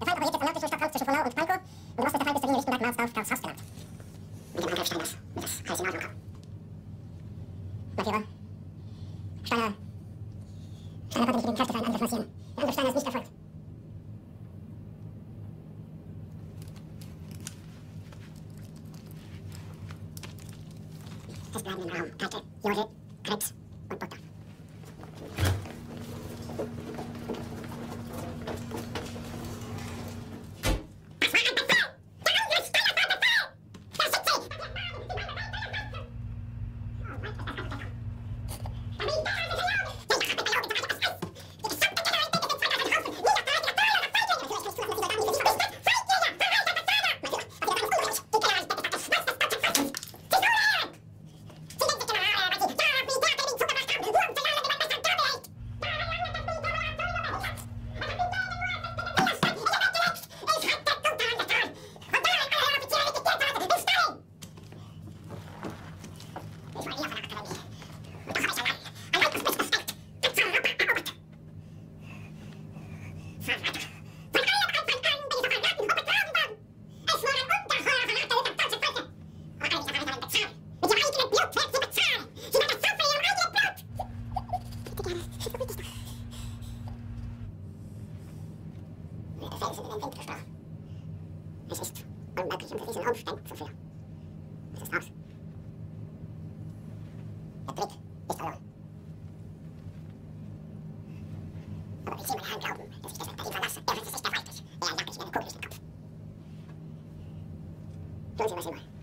Der Feind operiert jetzt erneut zwischen Stockholm, zwischen Frohnau und Pankow. Und im Osten der Feind ist die Linie Richtung Bergmannsdorf, Karlshorst genannt. Mit dem Angriff Steiners, wird das heiße Nordmarkau. Markierer. Steiner. Steiner konnte nicht mit dem Kräfteverein Angriff massieren. Der Angriff Steiner ist nicht erfolgt. Festbleiben im Raum. Kalke, Jodel, Krebs. Felsen Aber ich will meine Hand glauben, dass ich das unter ihm verlasse. Er wird es nicht erweitert. Er ein Dankeschön, eine Kugel durch den Kopf. Tun Sie, was Sie wollen.